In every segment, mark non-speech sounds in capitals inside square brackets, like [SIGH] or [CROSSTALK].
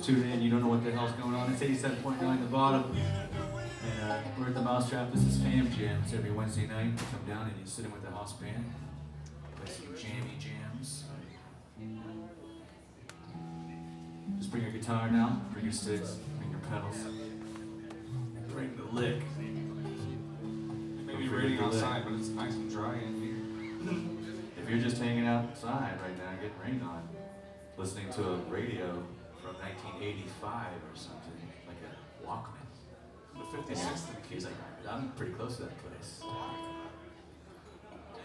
just tuning in, you don't know what the hell's going on. It's 87.9 the bottom. And uh, we're at the Mousetrap. This is Fam Jams every Wednesday night. You come down and you sit in with the house band. Play some jammy jams. Just bring your guitar now, bring your sticks, bring your pedals. And bring the lick. It may be raining outside, but it's nice and dry in here. If you're just hanging outside right now, getting rained on, listening to a radio from 1985 or something, like a Walkman. The And 56th he's like, I'm pretty close to that place.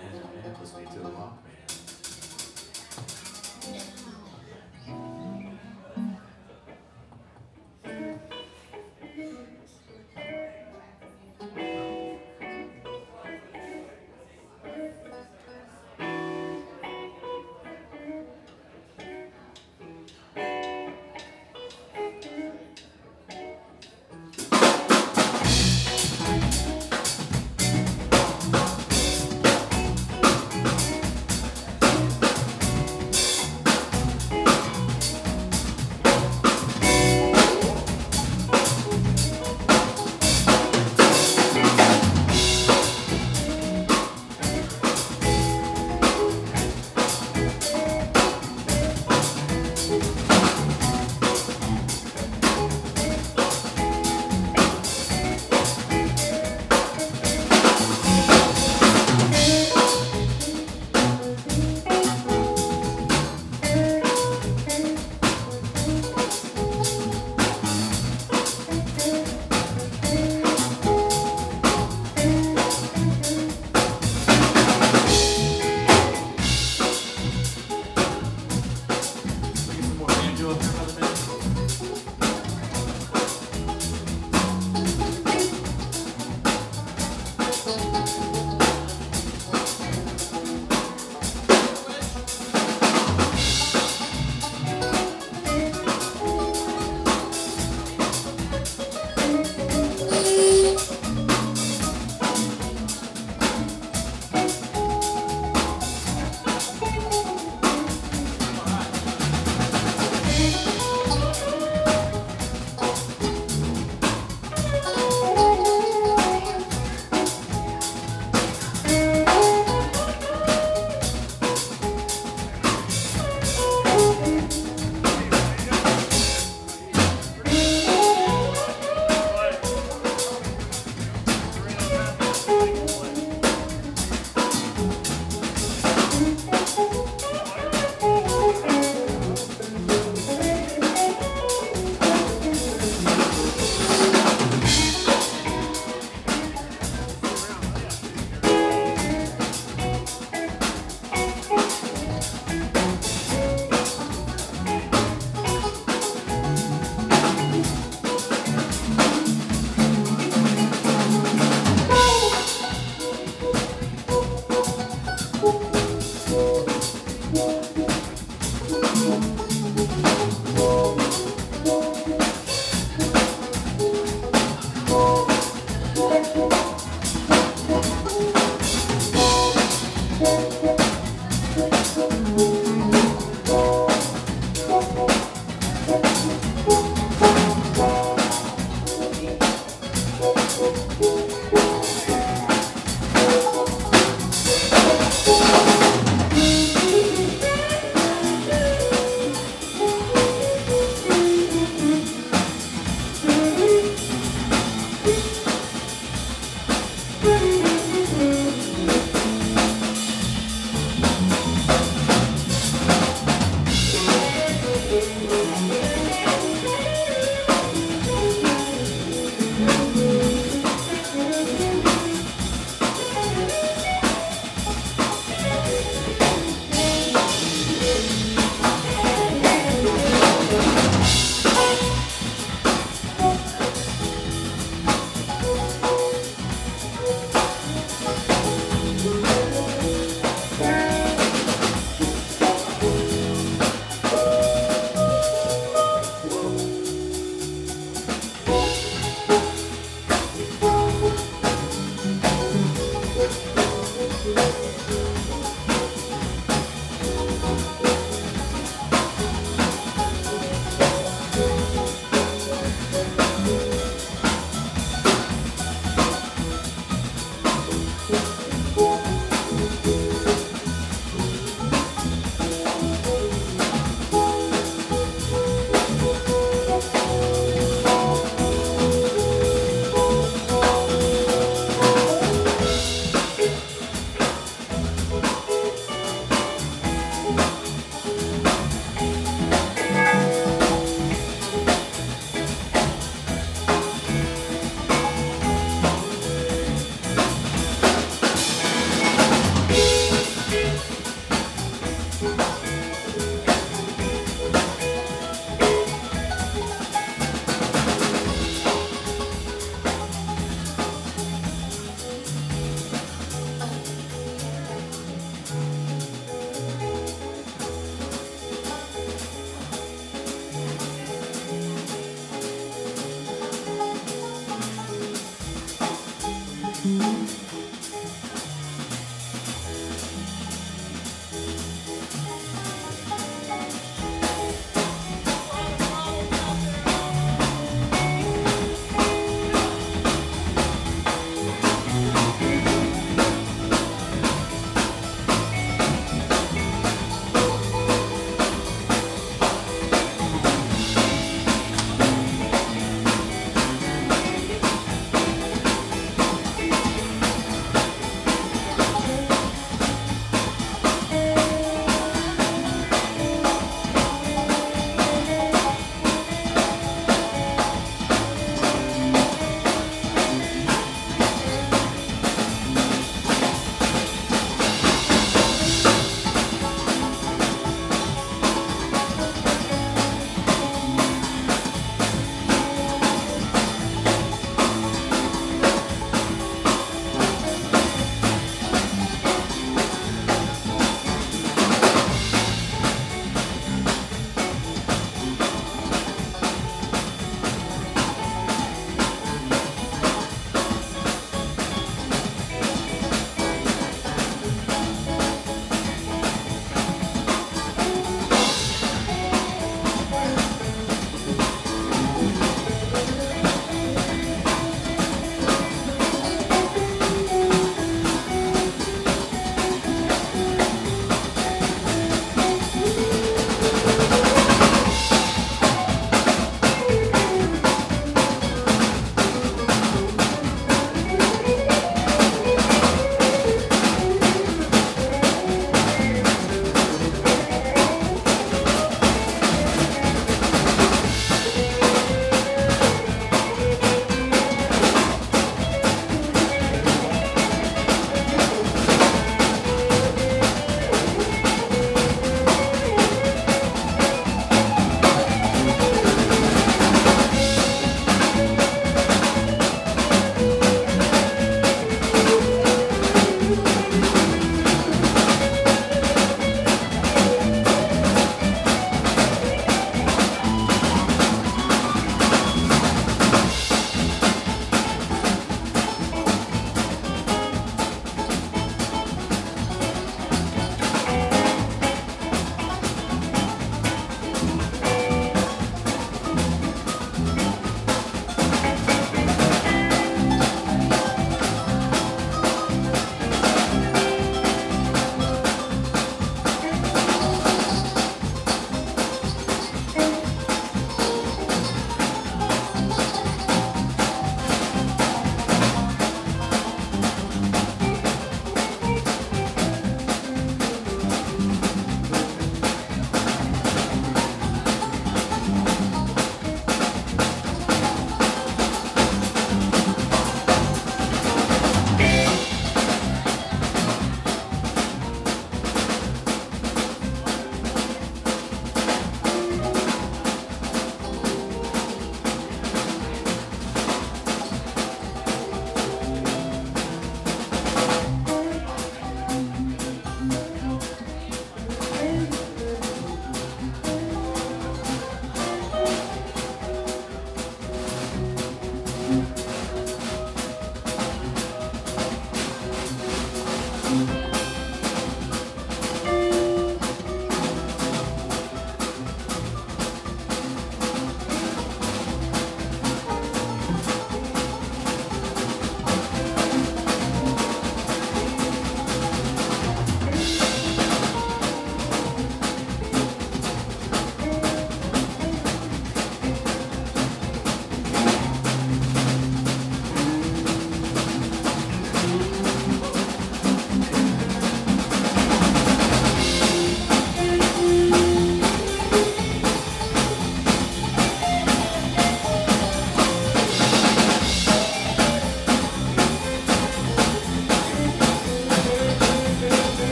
And I'm listening to the Walkman.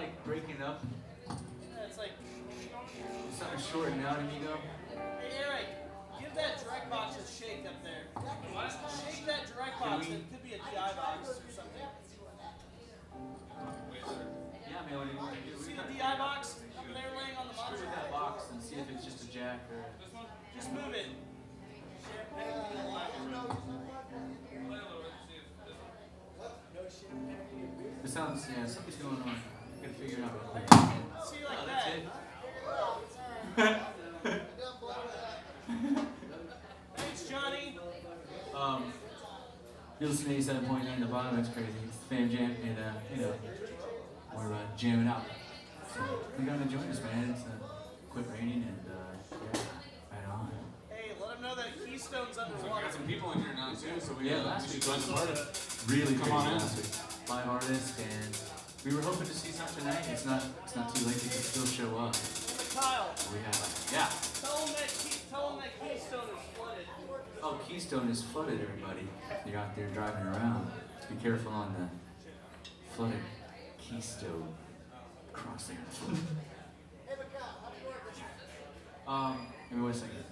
Like breaking up? Yeah, it's like, Is something shorting out, amigo? hey Eric, give that direct box a shake up there. Shake that direct box. we- It could be a DI box or something. Yeah, man, what do you want to do? See the DI box up there laying on the monitor? with that box and see if it's just a jack or. Just move it. It sounds, yeah, something's going on. Gotta figure out. See like Oh, that's it. Thanks, Johnny. Um, you listen to 87.9 the bottom, that's crazy. It's Fam Jam, and, uh, you know, we're uh, jamming out. So come down and join us, man. It's uh, quit raining and, uh, yeah, right on. Hey, let them know that Keystone's So we underwater. got some people in here now too, so we, Yeah, uh, last we week should join was the party. really Come crazy on in. last week. Live artist, and we were hoping to see some tonight. It's not, it's not too late. You can still show up. Kyle, We have, yeah. tell him that, tell him that Keystone is flooded. Oh, Keystone is flooded, everybody. You're out there driving around. Be careful on the flooded Keystone crossing. [LAUGHS] Hey Mikial, how do you work with you? Um, give me one second.